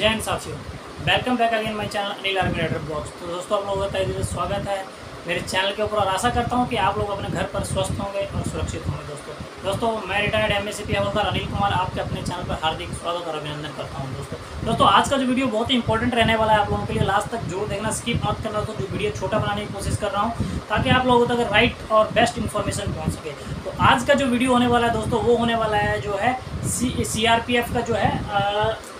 हिंद साथियों welcome back again my channel Anil army rider blogs तो दोस्तों, आप लोगों का तय स्वागत है। मेरे चैनल के ऊपर और आशा करता हूँ कि आप लोग अपने घर पर स्वस्थ होंगे और सुरक्षित होंगे दोस्तों। दोस्तों, मैं retired M S C havildar Anil Kumar, आपके अपने चैनल पर हार्दिक स्वागत और अभिनंदन करता हूँ दोस्तों। दोस्तों, आज का जो वीडियो बहुत ही इंपॉर्टेंट रहने वाला है आप लोगों के लिए। लास्ट तक ज़रूर देखना स्किप मत करना तो जो वीडियो छोटा बनाने की कोशिश कर रहा हूँ, ताकि आप लोगों तक राइट और बेस्ट इन्फॉर्मेशन पहुँच सके। तो आज का जो वीडियो होने वाला है दोस्तों, वो होने वाला है जो है सी आर पी एफ़ का जो है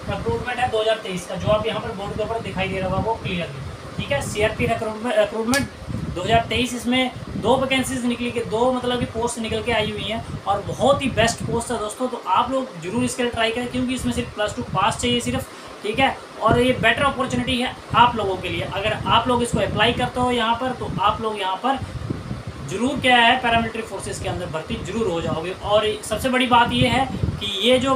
रिक्रूटमेंट है 2023 का, जो आप यहाँ पर बोर्ड के ऊपर दिखाई दे रहा होगा, वो क्लियरली ठीक है? सीआरपी रिक्रूटमेंट 2023 इसमें दो वैकेंसीज निकली के दो मतलब कि पोस्ट निकल के आई हुई हैं और बहुत ही बेस्ट पोस्ट है दोस्तों। तो आप लोग ज़रूर इसके लिए ट्राई करें क्योंकि इसमें सिर्फ़ प्लस टू पास चाहिए सिर्फ़, ठीक है? और ये बेटर अपॉर्चुनिटी है आप लोगों के लिए। अगर आप लोग इसको अप्लाई करते हो यहाँ पर तो आप लोग यहाँ पर ज़रूर क्या है पैरामिलिट्री फोर्सेस के अंदर भर्ती ज़रूर हो जाओगे। और सबसे बड़ी बात ये है कि ये जो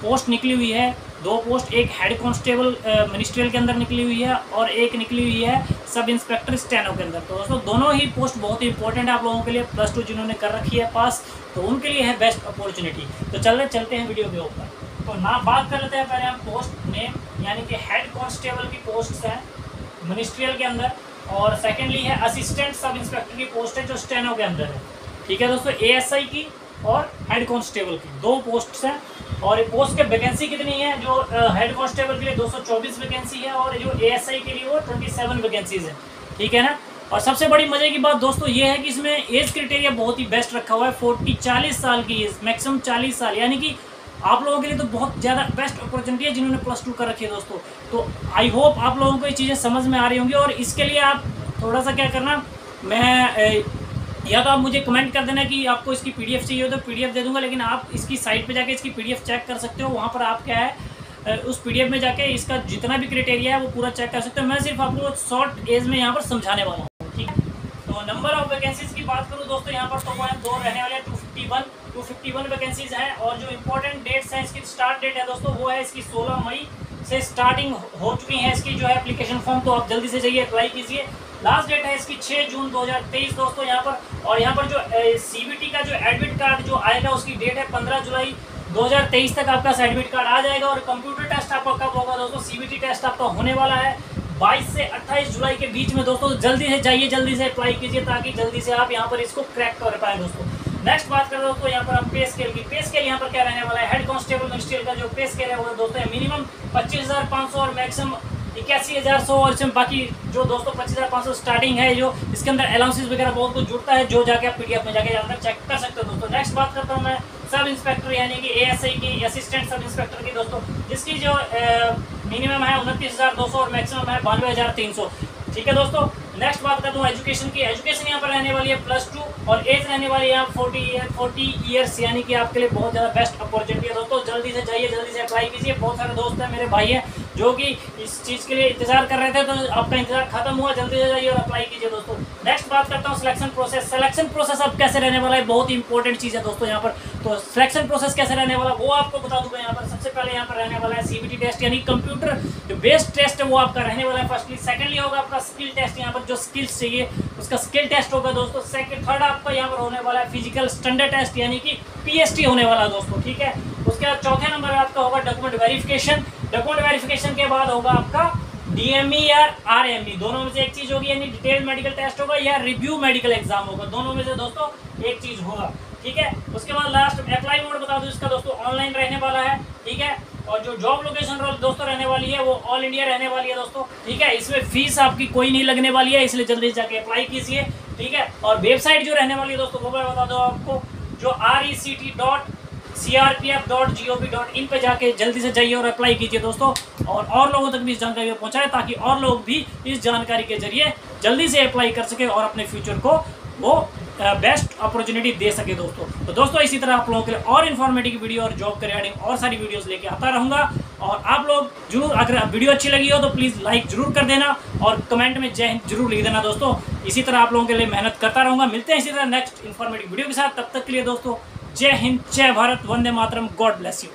पोस्ट निकली हुई है, दो पोस्ट, एक हेड कांस्टेबल मिनिस्ट्रियल के अंदर निकली हुई है और एक निकली हुई है सब इंस्पेक्टर स्टेनो के अंदर। तो दोस्तों, दोनों ही पोस्ट बहुत ही इंपॉर्टेंट है आप लोगों के लिए प्लस टू जिन्होंने कर रखी है पास तो उनके लिए है बेस्ट अपॉर्चुनिटी तो चल रहे चलते हैं वीडियो के ऊपर। तो ना बात कर लेते हैं पहले हम पोस्ट नेम यानी कि हेड कांस्टेबल की पोस्ट हैं मिनिस्ट्रियल के अंदर और सेकेंडली है असिस्टेंट सब इंस्पेक्टर की पोस्ट है जो स्टेनो के अंदर है। ठीक है दोस्तों एएसआई की और हेड कांस्टेबल की। दो पोस्ट हैं और पोस्ट के वैकेंसी कितनी है? जो हेड कांस्टेबल के लिए 224 वैकेंसी है और जो एएसआई के लिए वो 27 वैकेंसीज है। ठीक है ना? और सबसे बड़ी मज़े की बात दोस्तों ये है कि इसमें एज क्राइटेरिया बहुत ही बेस्ट रखा हुआ है। फोर्टी चालीस साल की एज मैक्सिमम चालीस साल। यानी कि आप लोगों के लिए तो बहुत ज़्यादा बेस्ट अपॉर्चुनिटी है जिन्होंने प्लस टू कर रखी है दोस्तों। तो आई होप आप लोगों को ये चीज़ें समझ में आ रही होंगी और इसके लिए आप थोड़ा सा क्या करना, मैं या तो आप मुझे कमेंट कर देना कि आपको इसकी पीडीएफ चाहिए हो तो पीडीएफ दे दूँगा, लेकिन आप इसकी साइट पे जाके इसकी पीडीएफ चेक कर सकते हो। वहाँ पर आप क्या है उस पीडीएफ में जाके इसका जितना भी क्राइटेरिया है वो पूरा चेक कर सकते हो। मैं सिर्फ़ आपको शॉर्ट एज में यहाँ पर समझाने वाला हूँ, ठीक? है तो नंबर ऑफ़ वैकेंसीज की बात करूँ, दोस्तों, यहाँ पर तो वो दो रहने वाले two fifty one two fifty one vacancies हैं, और जो इंपॉर्टेंट डेट्स हैं, इसकी स्टार्ट डेट है, दोस्तों, वो है इसकी सोलह मई से स्टार्टिंग हो चुकी है। इसकी जो है एप्लीकेशन फॉर्म तो आप जल्दी से जाइए अप्लाई कीजिए। लास्ट डेट है इसकी 6 जून 2023 दोस्तों, यहाँ पर। और यहाँ पर जो सीबीटी का जो एडमिट कार्ड जो आएगा, उसकी डेट है 15 जुलाई 2023 तक आपका एडमिट कार्ड आ जाएगा। और कंप्यूटर टेस्ट आपका कब होगा, दोस्तों? सीबीटी टेस्ट आपका होने वाला है 22 से 28 जुलाई के बीच में, दोस्तों। जल्दी से जाइए, जल्दी से अप्लाई कीजिए ताकि जल्दी से आप यहाँ पर इसको क्रैक कर पाए, दोस्तों। नेक्स्ट बात करें, दोस्तों, यहाँ पर हम पे स्केल की। पे स्केल यहाँ पर क्या रहने वाला है? हेड कांस्टेबल मिनिस्ट्रियल का जो पे स्केल है, वो, दोस्तों मिनिमम पच्चीस और मैक्सिमम इक्यासी हज़ार सौ और इसमें बाकी जो दोस्तों पच्चीस हज़ार पाँच सौ स्टार्टिंग है, जो इसके अंदर अलाउंसेज वगैरह बहुत कुछ जुड़ता है, जो जाके आप पीडीएफ में जाके अंदर चेक कर सकते हो दोस्तों। नेक्स्ट बात करता हूँ मैं सब इंस्पेक्टर यानी कि एएसआई की असिस्टेंट सब इंस्पेक्टर की दोस्तों, जिसकी जो मिनिमम है उनतीस हज़ार दो सौ और मैक्सिमम है बानवे हज़ार तीन सौ। ठीक है दोस्तों? नेक्स्ट बात करता हूँ एजुकेशन की। एजुकेशन यहाँ पर रहने वाली है प्लस टू और एज रहने वाली है यहाँ फोर्टी ईयर फोर्टी ईयर्स यानी कि आपके लिए बहुत ज़्यादा बेस्ट अपॉर्चुनिटी है दोस्तों। जल्दी से जाइए, जल्दी से अप्लाई कीजिए। बहुत सारे दोस्त हैं, मेरे भाई हैं। जो कि इस चीज़ के लिए इंतज़ार कर रहे थे तो आपका इंतज़ार खत्म हुआ। जल्दी से जाइए और अप्लाई कीजिए दोस्तों। नेक्स्ट बात करता हूँ सिलेक्शन प्रोसेस सिलेक्शन प्रोसेस अब कैसे रहने वाला है? बहुत इंपॉर्टेंट चीज़ है दोस्तों यहाँ पर। तो सिलेक्शन प्रोसेस कैसे रहने वाला वो आपको बता दूँगा यहाँ पर। सबसे पहले यहाँ पर रहने वाला है सीबीटी टेस्ट यानी कंप्यूटर बेस्ड टेस्ट है वो आपका रहने वाला है फर्स्टली सेकेंडली होगा आपका स्किल टेस्ट यहाँ पर, जो स्किल्स चाहिए, उसका स्किल टेस्ट होगा दोस्तों। सेकंड थर्ड आपका यहाँ पर होने वाला है फ़िज़िकल स्टैंडर्ड टेस्ट यानी कि पीएसटी होने वाला है दोस्तों, ठीक है? उसके बाद चौथे नंबर आपका होगा डॉक्यूमेंट वेरिफिकेशन डॉक्यूमेंट वेरिफिकेशन के बाद होगा आपका डीएमई या आरएमई दोनों में से एक चीज़ होगी, यानी डिटेल मेडिकल टेस्ट होगा या रिव्यू मेडिकल एग्ज़ाम होगा। दोनों में से दोस्तों, एक चीज़ होगा। ठीक है? उसके बाद लास्ट अप्लाई मोड बता दो, इसका दोस्तों ऑनलाइन रहने वाला है। ठीक है? और जो जॉब लोकेशन दोस्तों रहने वाली है, वो ऑल इंडिया रहने वाली है दोस्तों। ठीक है? इसमें फ़ीस आपकी कोई नहीं लगने वाली है, इसलिए जल्दी जाके अप्लाई कीजिए। ठीक है? और वेबसाइट जो रहने वाली है दोस्तों, वो मैं बता दो आपको, जो R E C T dot C R P F dot G O V dot in पर जाके जल्दी से जाइए और अप्लाई कीजिए दोस्तों। और और लोगों तक भी इस जानकारी को पहुँचाए ताकि और लोग भी इस जानकारी के ज़रिए जल्दी से अप्लाई कर सके और अपने फ्यूचर को वो बेस्ट अपॉर्चुनिटी दे सके दोस्तों। तो दोस्तों, इसी तरह आप लोगों के लिए और इन्फॉर्मेटिव वीडियो और जॉब के रिगार्डिंग और सारी वीडियोस लेके आता रहूँगा। और आप लोग ज़रूर, अगर वीडियो अच्छी लगी हो तो प्लीज़ लाइक ज़रूर कर देना और कमेंट में जय हिंद ज़रूर लिख देना दोस्तों। इसी तरह आप लोगों के लिए मेहनत करता रहूँगा। मिलते हैं इसी तरह नेक्स्ट इन्फॉर्मेटिव वीडियो के साथ। तब तक के लिए दोस्तों जय हिंद जय Bharat Vande Mataram God bless you